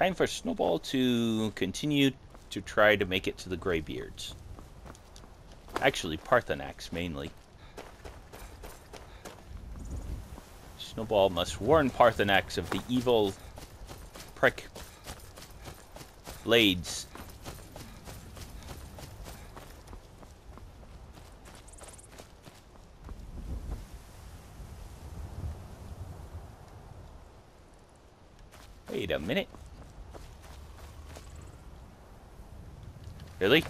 Time for Snowball to continue to try to make it to the Greybeards. Actually, Paarthurnax mainly. Snowball must warn Paarthurnax of the evil prick blades. Wait a minute. Really?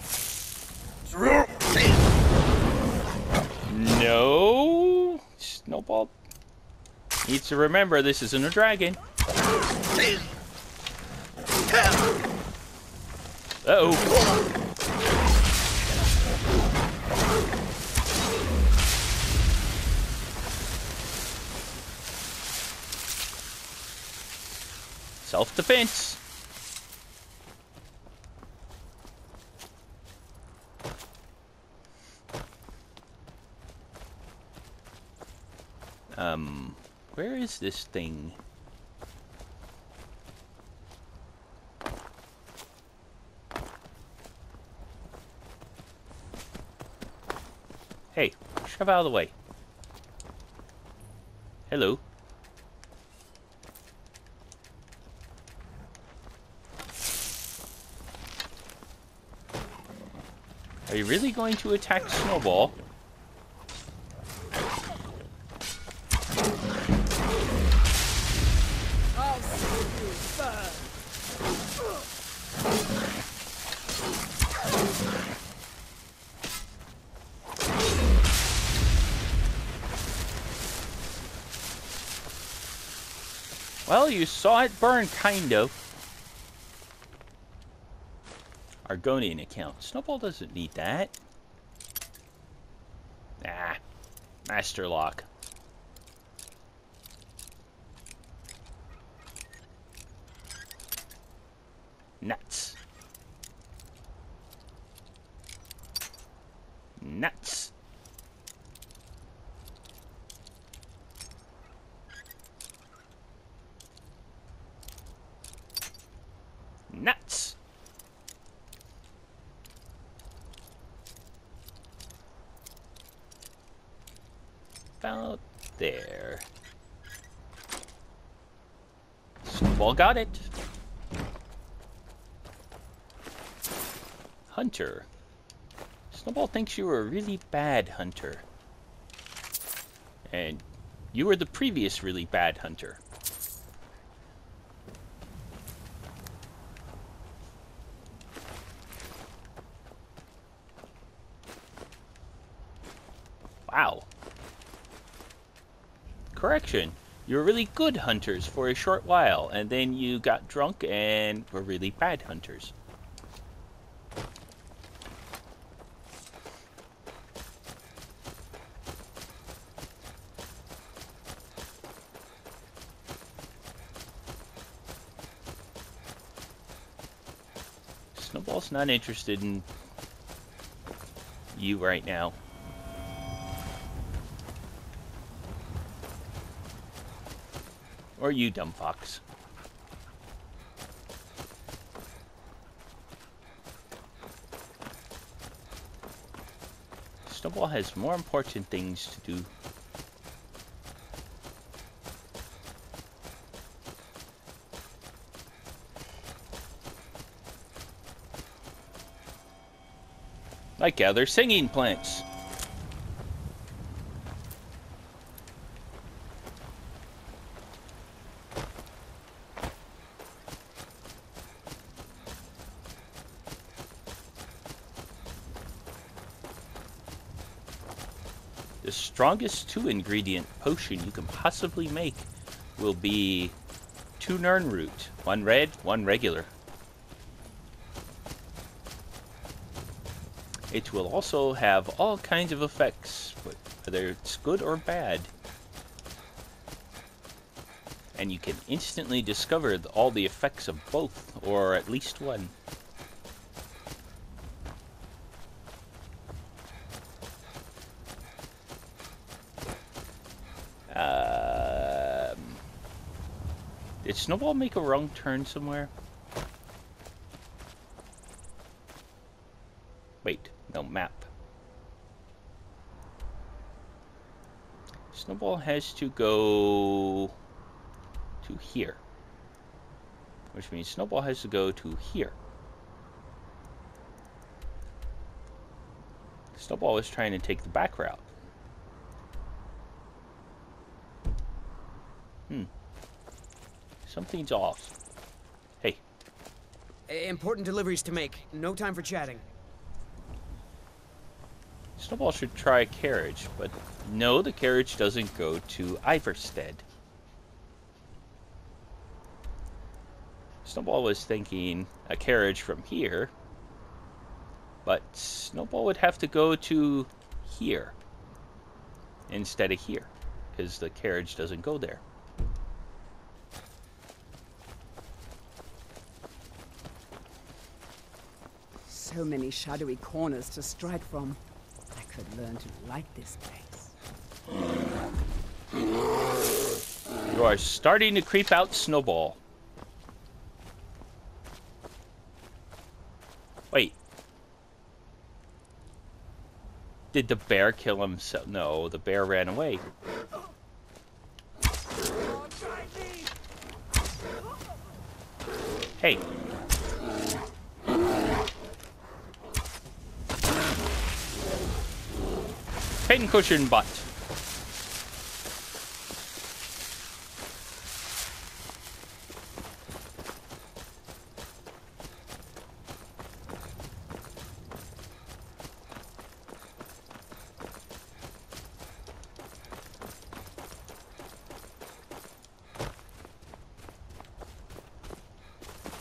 No. Snowball needs to remember this isn't a dragon. Uh oh. Self-defense. Um, where is this thing? Hey, shove out of the way. Hello. Are you really going to attack Snowball? Well, you saw it burn, kind of. Argonian account. Snowball doesn't need that. Ah. Master lock. Nuts. Nuts. Nuts. About there. Snowball got it. Hunter. Snowball thinks you were a really bad hunter. And you were the previous really bad hunter. Wow. Correction. You were really good hunters for a short while, and then you got drunk and were really bad hunters. Snowball's not interested in you right now. Or you, dumb fox. Snowball has more important things to do. Like gather singing plants. The strongest two ingredient potion you can possibly make will be two Nirnroot. One red, one regular. It will also have all kinds of effects, whether it's good or bad. And you can instantly discover all the effects of both, or at least one. Snowball make a wrong turn somewhere? Wait, no map. Snowball has to go to here. Which means Snowball has to go to here. Snowball is trying to take the back route. Something's off. Hey. Important deliveries to make. No time for chatting. Snowball should try a carriage, but no, the carriage doesn't go to Ivarstead. Snowball was thinking a carriage from here, but Snowball would have to go to here instead of here, because the carriage doesn't go there. So many shadowy corners to strike from. I could learn to like this place. You are starting to creep out, Snowball. Wait. Did the bear kill himself? No, the bear ran away. Hey. Pincushion butt.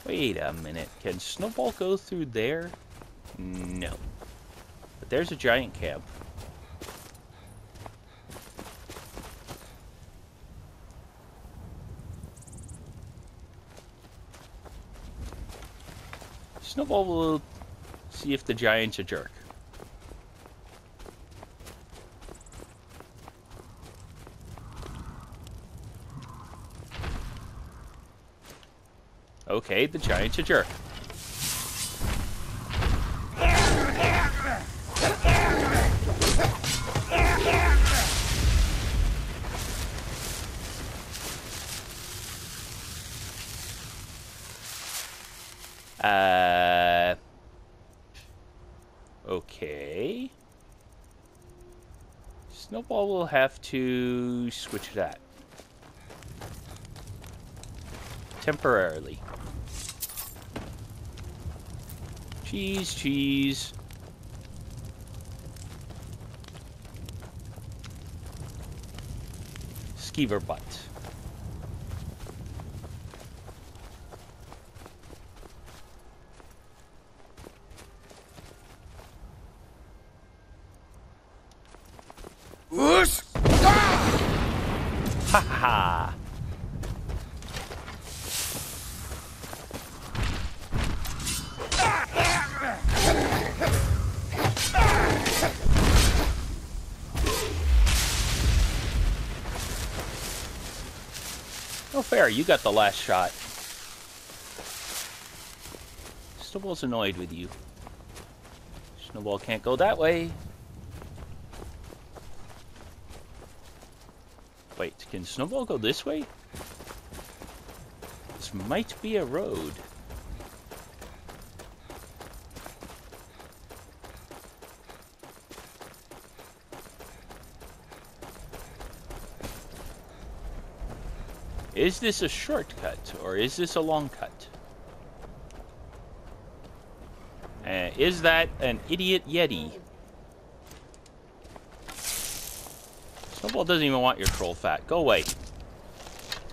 Wait a minute. Can Snowball go through there? No. But there's a giant camp. Snowball will see if the giant's a jerk. Okay, the giant's a jerk. Have to switch that. Temporarily. Cheese, cheese. Skeever butt. Ha ha! Oh, fair. You got the last shot. Snowball's annoyed with you. Snowball can't go that way. Wait, can Snowball go this way? This might be a road. Is this a shortcut or is this a long cut? Uh, is that an idiot Yeti? Snowball doesn't even want your troll fat. Go away.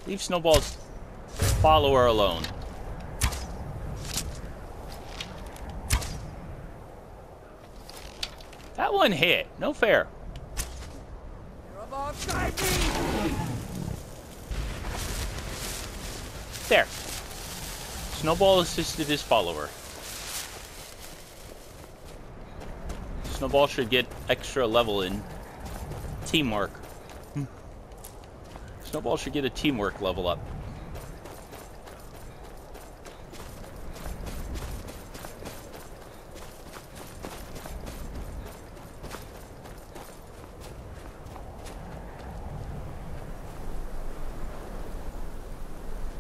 Leave Snowball's follower alone. That one hit. No fair. There. Snowball assisted his follower. Snowball should get extra level in teamwork. Snowball should get a teamwork level up.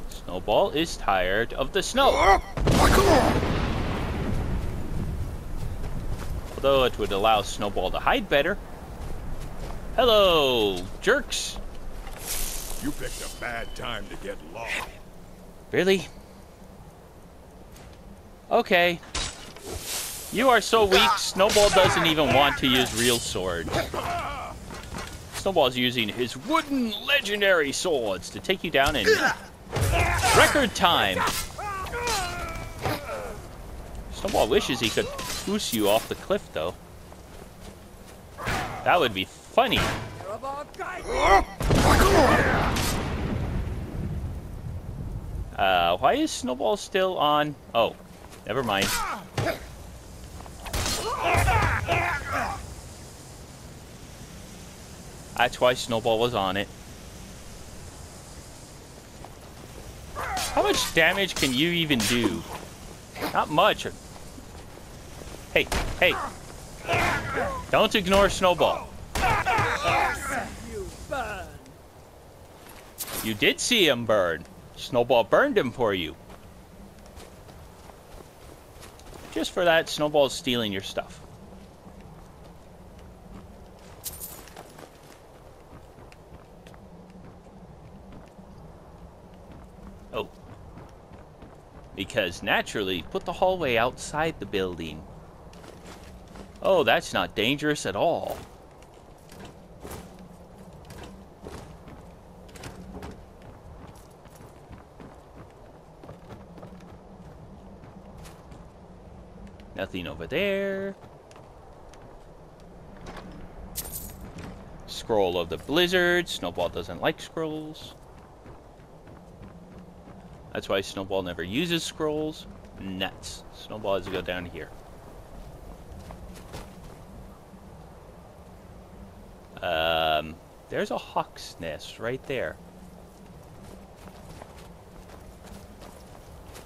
Snowball is tired of the snow. Although it would allow Snowball to hide better. Hello, jerks! You picked a bad time to get lost. Really? Okay. You are so weak, Snowball doesn't even want to use real swords. Snowball's using his wooden legendary swords to take you down in record time. Snowball wishes he could boost you off the cliff, though. That would be funny. Uh, why is Snowball still on? Oh, never mind. That's why Snowball was on it. How much damage can you even do? Not much. Hey, hey. Don't ignore Snowball. You did see him burn. Snowball burned him for you. Just for that, Snowball's stealing your stuff. Oh. Because naturally, put the hallway outside the building. Oh, that's not dangerous at all. Nothing over there. Scroll of the Blizzard. Snowball doesn't like scrolls. That's why Snowball never uses scrolls. Nuts. Snowball has to go down here. Um, there's a hawk's nest right there.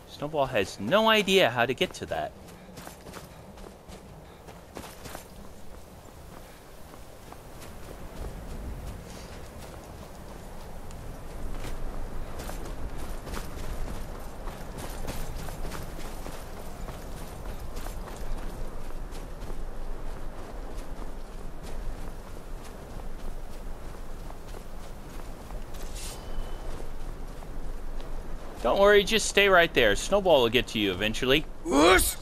Snowball has no idea how to get to that. Don't worry, just stay right there. Snowball will get to you eventually. Whoosh!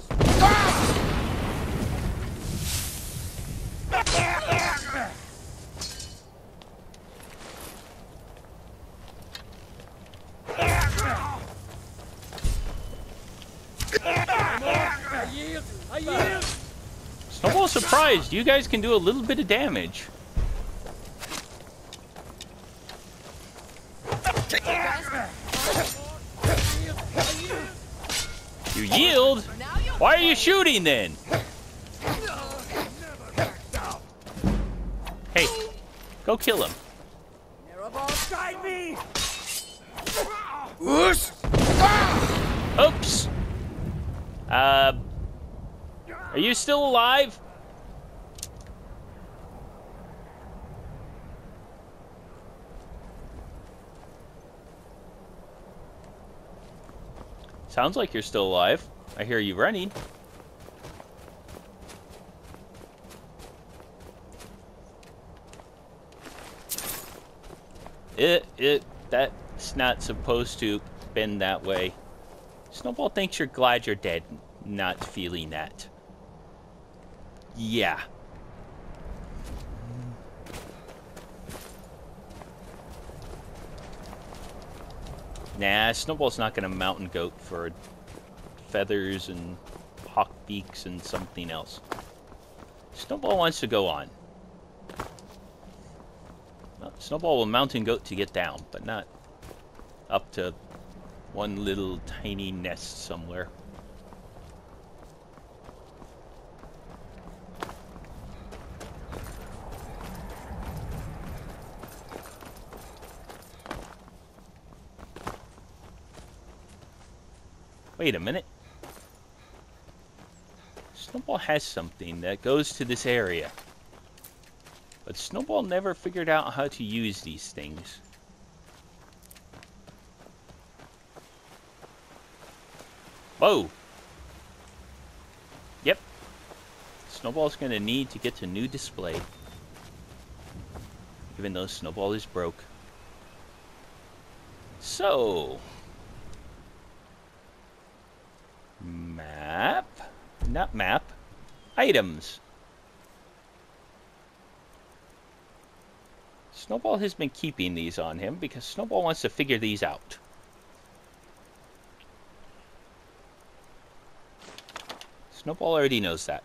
Snowball's surprised. You guys can do a little bit of damage. Why are you shooting then? Hey, go kill him. Oops. Uh, are you still alive? Sounds like you're still alive. I hear you running. It, it, that's not supposed to bend that way. Snowball thinks you're glad you're dead, not feeling that. Yeah. Nah, Snowball's not gonna mountain goat for feathers and hawk beaks and something else. Snowball wants to go on. Well, Snowball will mountain goat to get down, but not up to one little tiny nest somewhere. Wait a minute. Snowball has something that goes to this area. But Snowball never figured out how to use these things. Whoa. Yep. Snowball's going to need to get to new display. Even though Snowball is broke. So. Map. Not map. Items. Snowball has been keeping these on him because Snowball wants to figure these out. Snowball already knows that.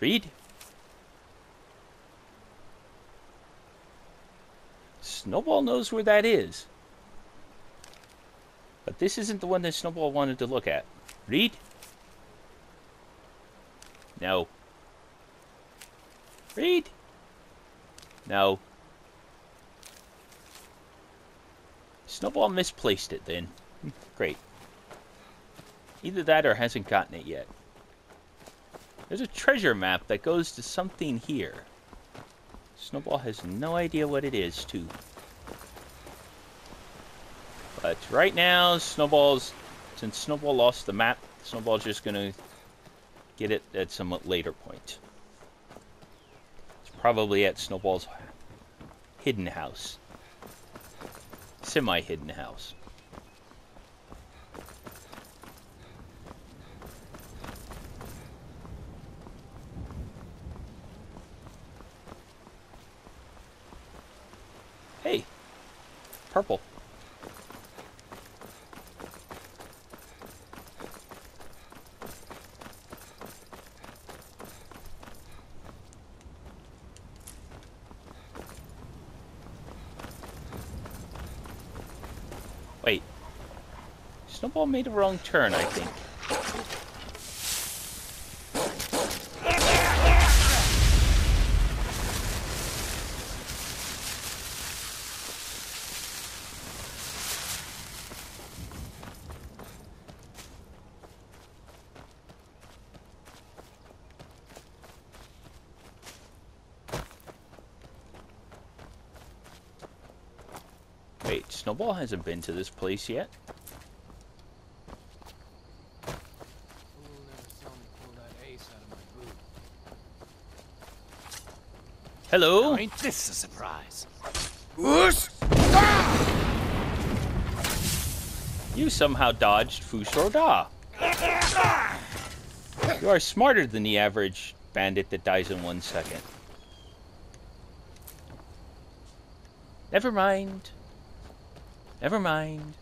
Read. Snowball knows where that is. But this isn't the one that Snowball wanted to look at. Read. No. Read. No. Snowball misplaced it then. Hmm, great. Either that or hasn't gotten it yet. There's a treasure map that goes to something here. Snowball has no idea what it is, too. But right now, Snowball's... Since Snowball lost the map, Snowball's just gonna get it at some later point. It's probably at Snowball's hidden house. Semi-hidden house. Hey, purple. Wait. Snowball made a wrong turn, I think. Wait, Snowball hasn't been to this place yet. Fool never saw me pull that ace out of my boot. Hello? Now, ain't this a surprise? Whoosh! You somehow dodged Fus Ro Dah. You are smarter than the average bandit that dies in one second. Never mind. Never mind.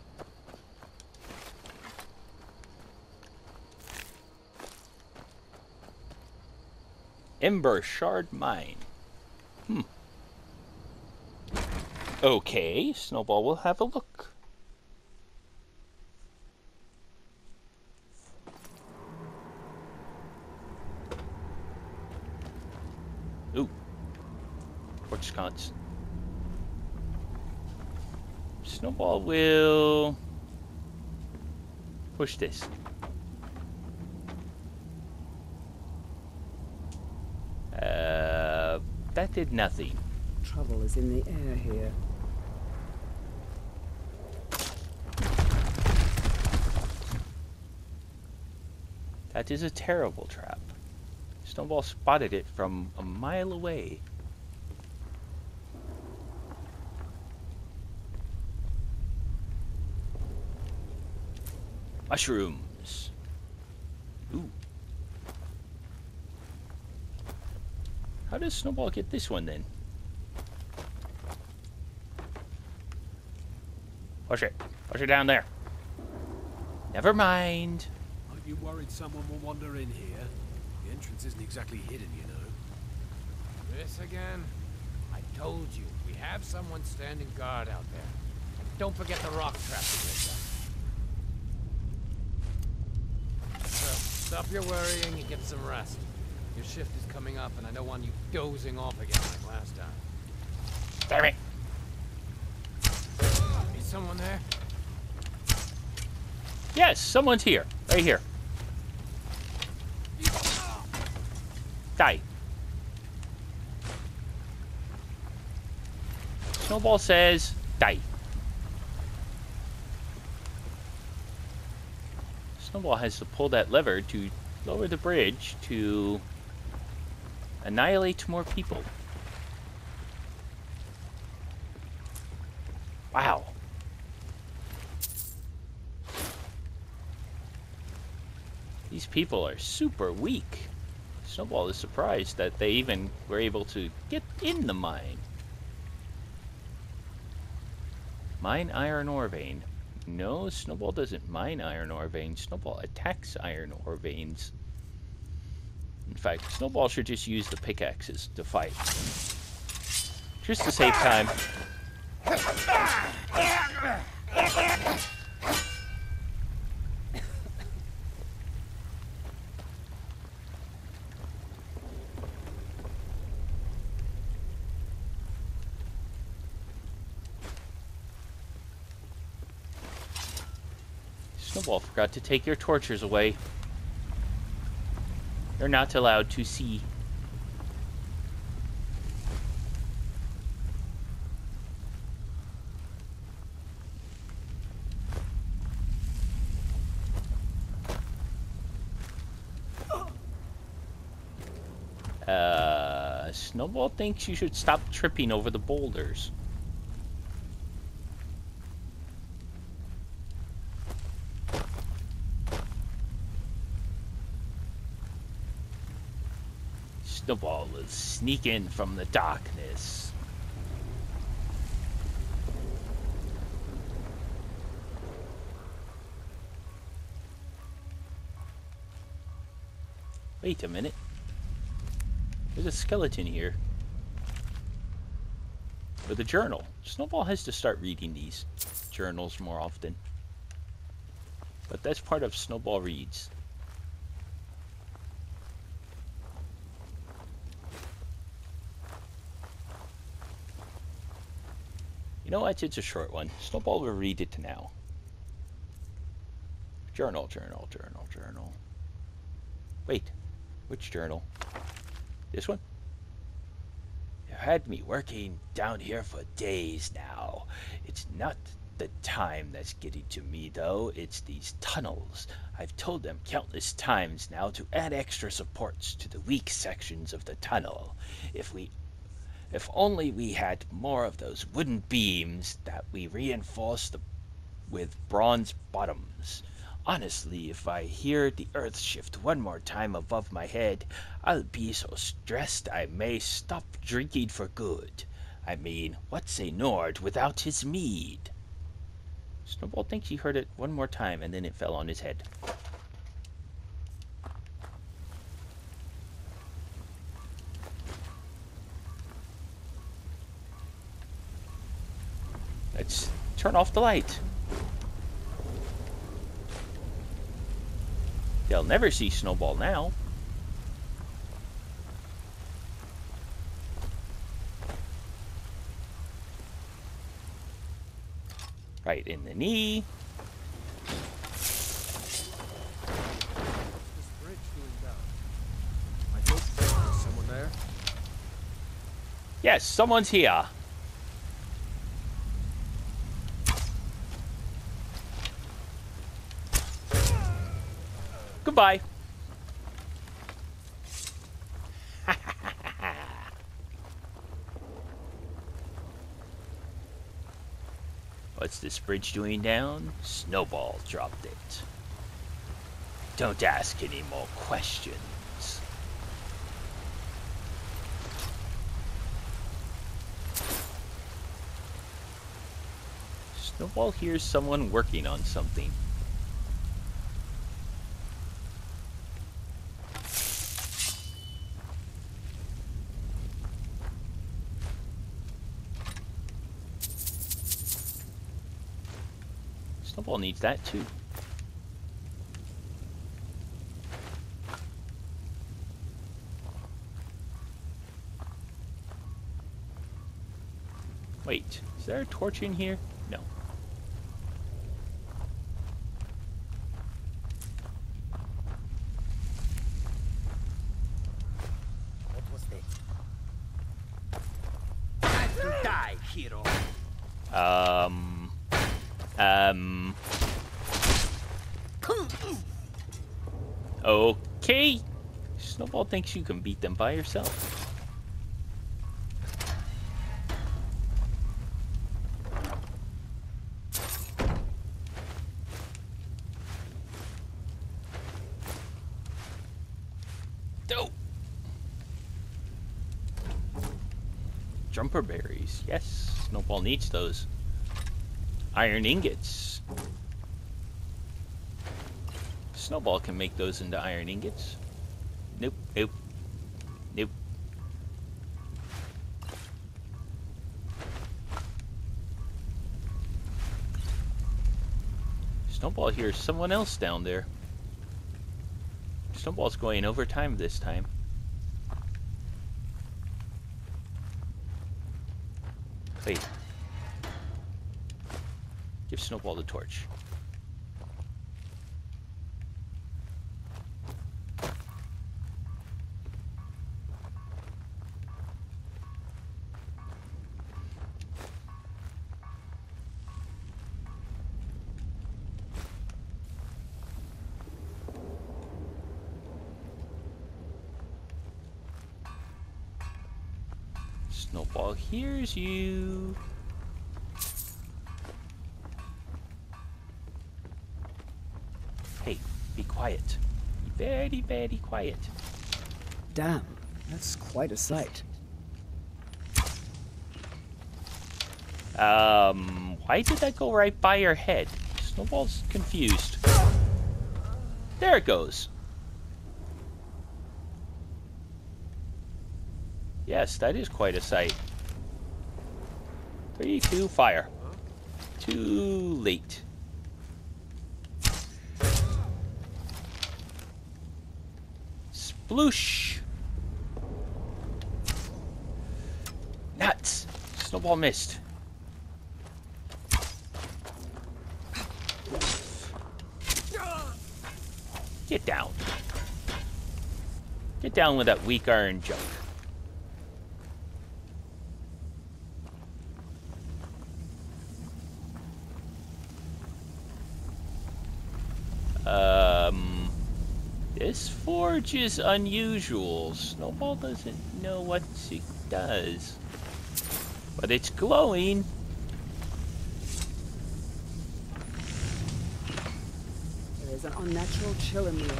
Embershard Mine. Hmm. Okay, Snowball will have a look. Ooh. Porch sconce. Snowball will push this. That did nothing. Trouble is in the air here. That is a terrible trap. Snowball spotted it from a mile away. Mushrooms. Ooh. How does Snowball get this one then? Push it. Push it down there. Never mind. Aren't you worried someone will wander in here? The entrance isn't exactly hidden, you know. This again? I told you, we have someone standing guard out there. And don't forget the rock trap we rigged. So, stop your worrying and get some rest. Your shift is coming up, and I don't want you dozing off again like last time. Damn it. Is someone there? Yes, someone's here. Right here. Die. Snowball says, die. Snowball has to pull that lever to lower the bridge to annihilate more people. Wow. These people are super weak. Snowball is surprised that they even were able to get in the mine. Mine iron ore vein. No, Snowball doesn't mine iron ore veins. Snowball attacks iron ore veins. In fact, Snowball should just use the pickaxes to fight. Just to save time. Snowball forgot to take your torches away. They're not allowed to see. Uh, Snowball thinks you should stop tripping over the boulders. Snowball will sneak in from the darkness. Wait a minute. There's a skeleton here. With a journal. Snowball has to start reading these journals more often. But that's part of Snowball Reads. You know what? It's a short one. Snowball will read it now. Journal, journal, journal, journal. Wait, which journal? This one? You had me working down here for days now. It's not the time that's getting to me, though. It's these tunnels. I've told them countless times now to add extra supports to the weak sections of the tunnel. If we if only we had more of those wooden beams that we reinforce the, with bronze bottoms. Honestly, if I hear the earth shift one more time above my head, I'll be so stressed I may stop drinking for good. I mean, what's a Nord without his mead? Snowball thinks he heard it one more time and then it fell on his head. Turn off the light. They'll never see Snowball now. Right in the knee. Yes, someone's here. Goodbye. What's this bridge doing down? Snowball dropped it. Don't ask any more questions. Snowball hears someone working on something. Snowball needs that too. Wait, is there a torch in here? No. What was that? Time to die, hero. Um. Um. Okay. Snowball thinks you can beat them by yourself. Dope. Juniper berries. Yes, Snowball needs those. Iron ingots. Snowball can make those into iron ingots. Nope, nope. Snowball hears someone else down there. Snowball's going overtime this time. Wait. Give Snowball the torch. Snowball hears you. Hey, be quiet. Be very, very quiet. Damn, that's quite a sight. Um, why did that go right by your head? Snowball's confused. There it goes. Yes, that is quite a sight. Three, two, fire. Too late. Sploosh! Nuts! Snowball missed. Get down. Get down with that weak iron junk. Um, this forge is unusual. Snowball doesn't know what it does. But it's glowing. There is an unnatural chill in the air.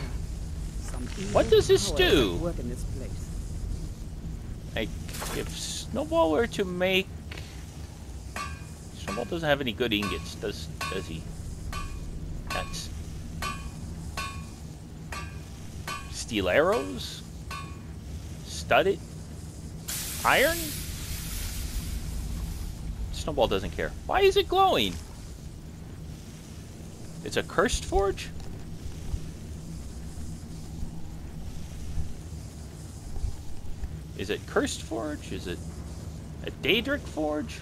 What does this do? Work in this place. Like, if Snowball were to make... Snowball doesn't have any good ingots, does does he? That's... Steel arrows? Studded? Iron? Snowball doesn't care. Why is it glowing? It's a cursed forge? Is it Cursed Forge? Is it a Daedric Forge?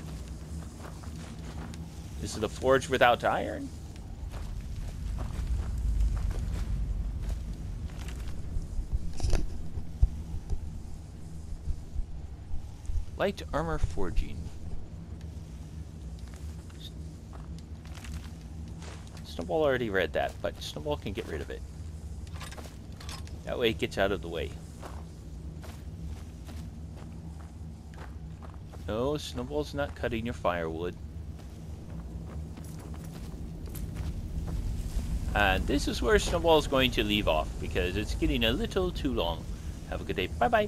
Is it a forge without iron? Light armor forging. Snowball already read that, but Snowball can get rid of it. That way it gets out of the way. No, Snowball's not cutting your firewood. And this is where Snowball's going to leave off because it's getting a little too long. Have a good day. Bye bye.